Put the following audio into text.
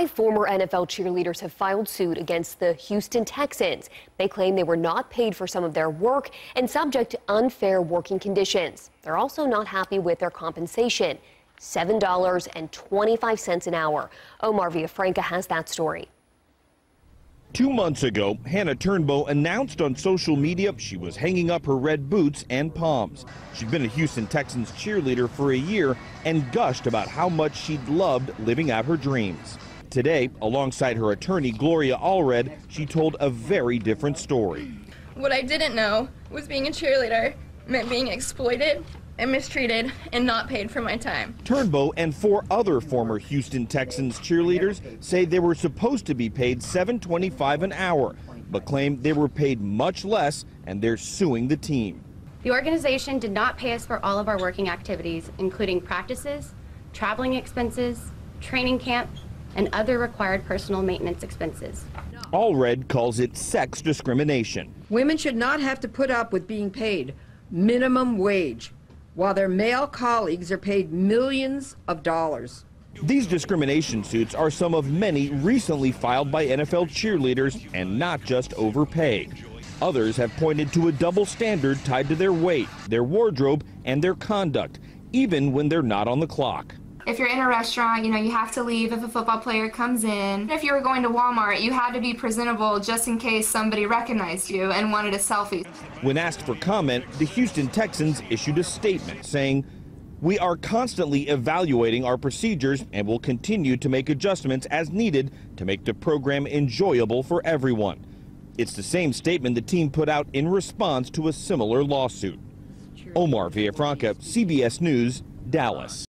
Five former NFL cheerleaders have filed suit against the Houston Texans. They claim they were not paid for some of their work and subject to unfair working conditions. They're also not happy with their compensation $7.25 an hour. Omar Villafranca has that story. Two months ago, Hannah Turnbow announced on social media she was hanging up her red boots and palms. She'd been a Houston Texans cheerleader for a year and gushed about how much she'd loved living out her dreams. Today, alongside her attorney, Gloria Allred, she told a very different story. What I didn't know was being a cheerleader meant being exploited and mistreated and not paid for my time. Turnbow and four other former Houston Texans cheerleaders say they were supposed to be paid $7.25 an hour, but claim they were paid much less and they're suing the team. The organization did not pay us for all of our working activities, including practices, traveling expenses, training camp, and other required personal maintenance expenses. Allred calls it sex discrimination. Women should not have to put up with being paid minimum wage while their male colleagues are paid millions of dollars. These discrimination suits are some of many recently filed by NFL cheerleaders and not just overpaid. Others have pointed to a double standard tied to their weight, their wardrobe, and their conduct, even when they're not on the clock. If you're in a restaurant, you know, you have to leave if a football player comes in. If you were going to Walmart, you had to be presentable just in case somebody recognized you and wanted a selfie. When asked for comment, the Houston Texans issued a statement saying, we are constantly evaluating our procedures and will continue to make adjustments as needed to make the program enjoyable for everyone. It's the same statement the team put out in response to a similar lawsuit. Omar Villafranca, CBS News, Dallas.